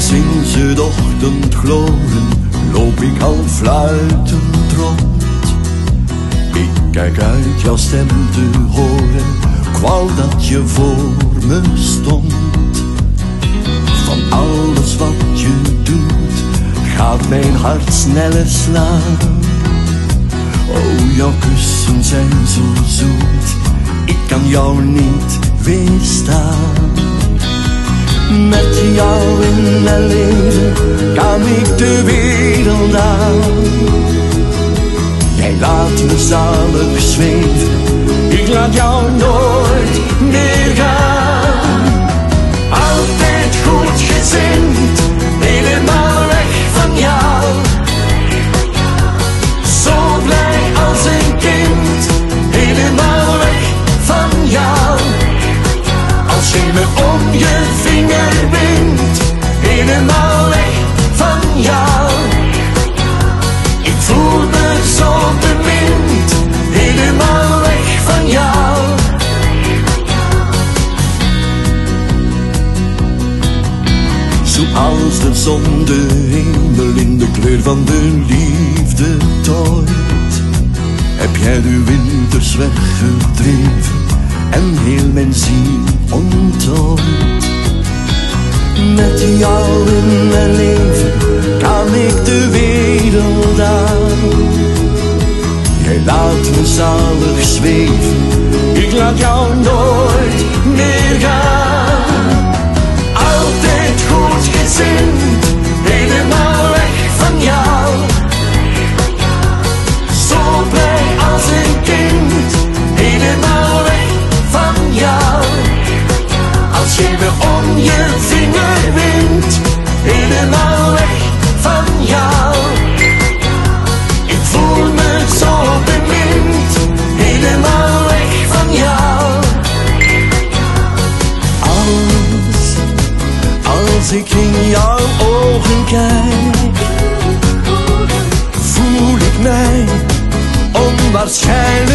gouden gloren loop ik al fluitend rond. Ik kijk uit jouw stem te horen, wou dat je voor me stond. Van alles wat je doet, gaat mijn hart sneller slaan. Oh, jouw kussen zijn zo zoet, ik kan jou niet weerstaan. Met jou in de wereld aan. Jij laat me zalig zweven, ik laat jou nooit Zoals de zon de hemel in de kleur van de liefde tooit, heb jij de winters weggedreven en heel mijn ziel onttooid. Met jou in mijn leven kan ik de wereld aan. Jij laat me zalig zweven, ik laat jou nooit meer gaan. Me om je vinger wint, helemaal weg van jou. Ik voel me zo bemind, helemaal weg van jou. Als, als ik in jouw ogen kijk, voel ik mij onwaarschijnlijk